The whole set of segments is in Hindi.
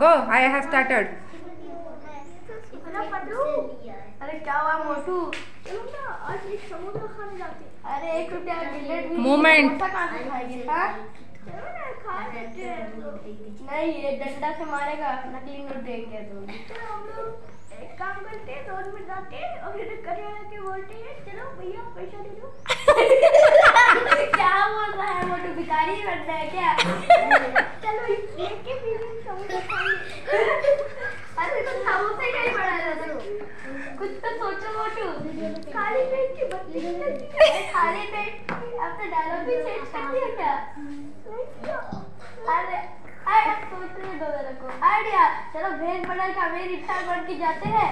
Go, आई हैव स्टार्टेड अरे क्या हुआ मोटू? आज एक खाने जाते अरे एक रुपया हाँ। नहीं ये डंडा से मारेगा नकली नोट देंगे तो चलो हम लोग एक काम करते हैं रोड में जाते हैं और फिर करियाना के बोलते हैं चलो भैया पैसा दे दो क्या बोल रहा है मोटू भिखारी बन है क्या? चलो लेके अरे तो समोसा ही नहीं बना था कुछ तो सोचो मोटू। खाली पेट की बत्ती खाली पेट तो डायलॉग भी चेंज कर दिया क्या? अरे अरे सोचने दो मेरे को। आइडिया चलो भेज बना के हमें रिक्शा बन के जाते हैं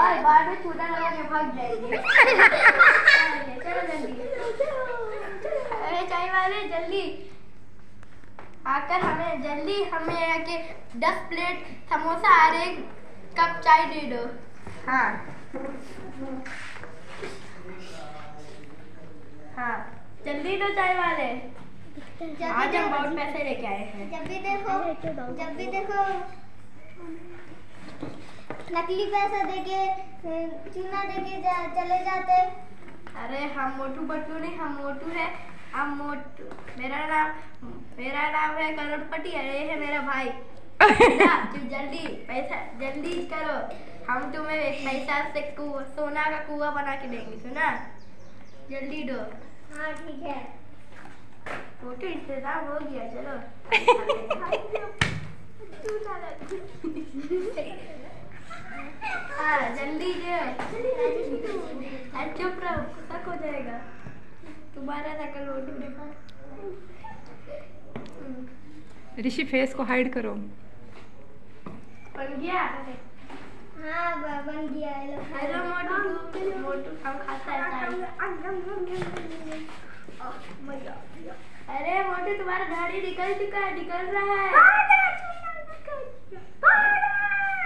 और बाद में चूड़ा लगा के भाग जाएँगे। चलो जल्दी। अरे वाले जल्दी। आकर हमें जल्दी हमें आके दस प्लेट समोसा और एक कप चाय दे दो। हाँ। हाँ। जल्दी दो चाय वाले। आज हम बहुत पैसे लेके आए हैं। जब भी देखो जब भी देखो। नकली पैसा देके चूना देके जा, चले जाते। अरे हम मोटू बटू नहीं हम मोटू है। हम मोटू मेरा नाम मेरा नाम है करोड़पति ये है मेरा भाई। ना, तू जल्दी पैसा जल्दी करो। हम तुम्हें एक पैसा से कुआ सोना का कुआ बना के देंगे सुना? जल्दी दो। हाँ ठीक है। मोटू इंतज़ाम हो गया चलो। हाँ जल्दी दे। अरे चुप रहो तक हो जाएगा तुम्हारा नकल मोटू देखा ऋषि फेस को हाइड करो। बन गया? हाँ बन गया हेलो मोटू मोटू हम खाता है अरे मोटू तुम्हारा दाढ़ी निकल चुका है निकल रहा है।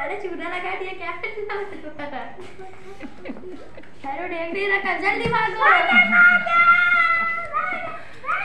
अरे चूना लगा दिया क्या तुम्हारा अरे डेंगरी रखा जल्दी भागो।